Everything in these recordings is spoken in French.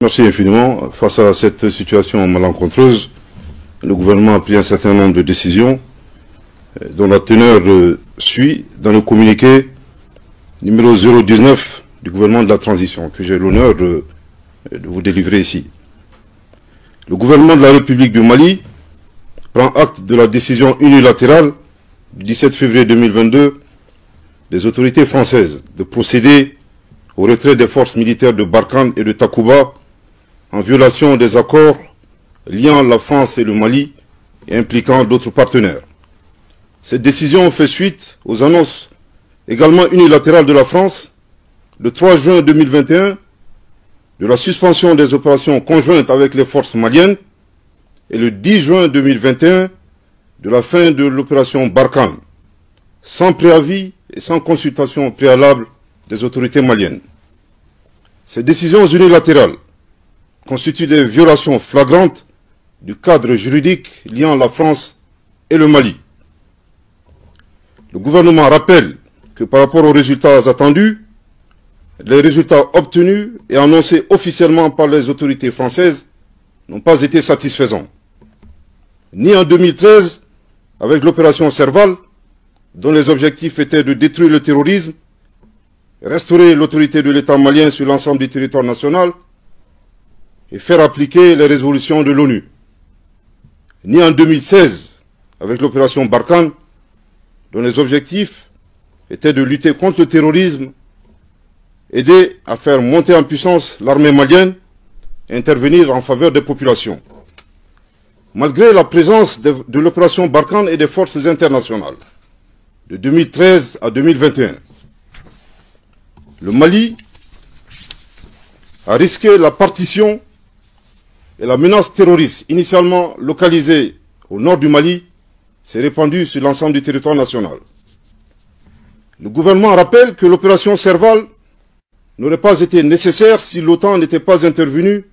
Merci infiniment. Face à cette situation malencontreuse, le gouvernement a pris un certain nombre de décisions euh, dont la teneur euh, suit dans le communiqué numéro 019 du gouvernement de la transition que j'ai l'honneur de, de, vous délivrer ici. Le gouvernement de la République du Mali prend acte de la décision unilatérale du 17 février 2022 des autorités françaises de procéder au retrait des forces militaires de Barkhane et de Takuba en violation des accords liant la France et le Mali et impliquant d'autres partenaires. Cette décision fait suite aux annonces également unilatérales de la France le 3 juin 2021 de la suspension des opérations conjointes avec les forces maliennes et le 10 juin 2021 de la fin de l'opération Barkhane, sans préavis et sans consultation préalable des autorités maliennes. Ces décisions unilatérales constituent des violations flagrantes du cadre juridique liant la France et le Mali. Le gouvernement rappelle que par rapport aux résultats attendus, les résultats obtenus et annoncés officiellement par les autorités françaises n'ont pas été satisfaisants. Ni en 2013, avec l'opération Serval, dont les objectifs étaient de détruire le terrorisme, restaurer l'autorité de l'État malien sur l'ensemble du territoire national, et faire appliquer les résolutions de l'ONU. Ni en 2016, avec l'opération Barkhane, dont les objectifs étaient de lutter contre le terrorisme, aider à faire monter en puissance l'armée malienne et intervenir en faveur des populations. Malgré la présence de, de l'opération Barkhane et des forces internationales, de 2013 à 2021, le Mali a risqué la partition et la menace terroriste, initialement localisée au nord du Mali, s'est répandue sur l'ensemble du territoire national. Le gouvernement rappelle que l'opération Serval n'aurait pas été nécessaire si l'OTAN n'était pas intervenue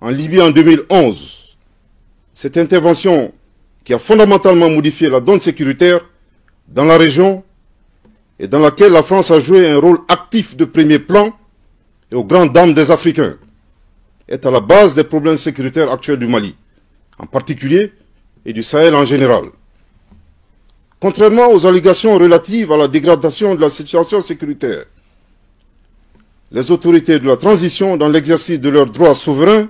en Libye en 2011. Cette intervention qui a fondamentalement modifié la donne sécuritaire dans la région et dans laquelle la France a joué un rôle actif de premier plan et aux grandes dames des Africains est à la base des problèmes sécuritaires actuels du Mali, en particulier, et du Sahel en général. Contrairement aux allégations relatives à la dégradation de la situation sécuritaire, les autorités de la transition, dans l'exercice de leurs droits souverains,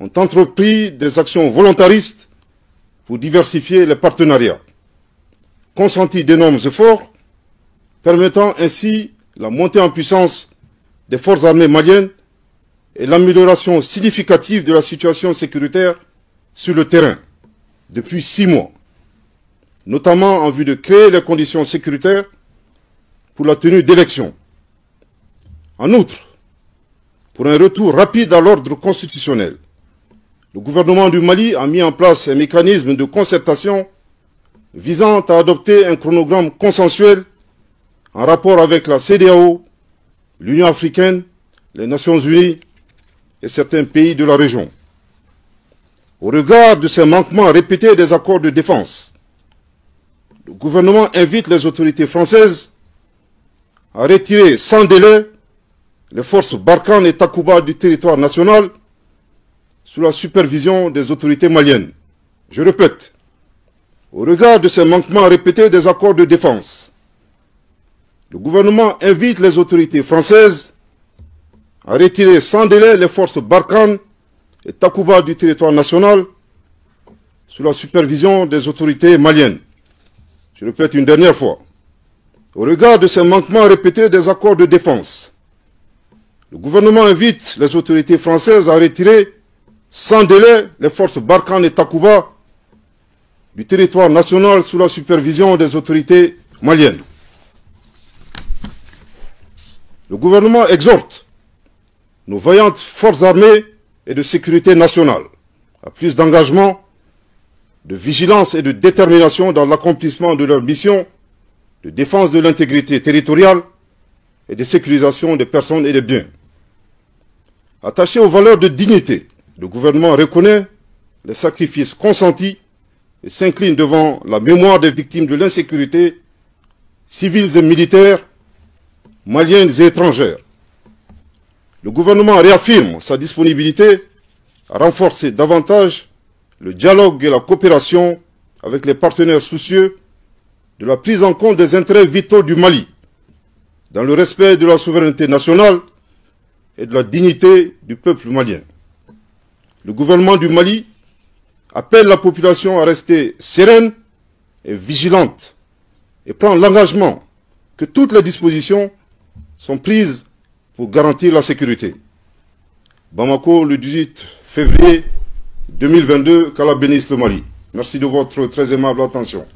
ont entrepris des actions volontaristes pour diversifier les partenariats, consenti d'énormes efforts, permettant ainsi la montée en puissance des forces armées maliennes et l'amélioration significative de la situation sécuritaire sur le terrain depuis six mois, notamment en vue de créer les conditions sécuritaires pour la tenue d'élections. En outre, pour un retour rapide à l'ordre constitutionnel, le gouvernement du Mali a mis en place un mécanisme de concertation visant à adopter un chronogramme consensuel en rapport avec la CDAO, l'Union africaine, les Nations unies et certains pays de la région. Au regard de ces manquements répétés des accords de défense, le gouvernement invite les autorités françaises à retirer sans délai les forces Barkhane et Takuba du territoire national sous la supervision des autorités maliennes. Je répète, au regard de ces manquements répétés des accords de défense, le gouvernement invite les autorités françaises à retirer sans délai les forces Barkhane et Takuba du territoire national sous la supervision des autorités maliennes. Je répète une dernière fois. Au regard de ces manquements répétés des accords de défense, le gouvernement invite les autorités françaises à retirer sans délai les forces Barkhane et Takuba du territoire national sous la supervision des autorités maliennes. Le gouvernement exhorte nos vaillantes forces armées et de sécurité nationale à plus d'engagement, de vigilance et de détermination dans l'accomplissement de leur mission de défense de l'intégrité territoriale et de sécurisation des personnes et des biens. Attaché aux valeurs de dignité, le gouvernement reconnaît les sacrifices consentis et s'incline devant la mémoire des victimes de l'insécurité, civiles et militaires, maliennes et étrangères, le gouvernement réaffirme sa disponibilité à renforcer davantage le dialogue et la coopération avec les partenaires soucieux de la prise en compte des intérêts vitaux du Mali, dans le respect de la souveraineté nationale et de la dignité du peuple malien. Le gouvernement du Mali appelle la population à rester sereine et vigilante et prend l'engagement que toutes les dispositions sont prises pour garantir la sécurité. Bamako, le 18 février 2022, qu'Allah bénisse le Mali. Merci de votre très aimable attention.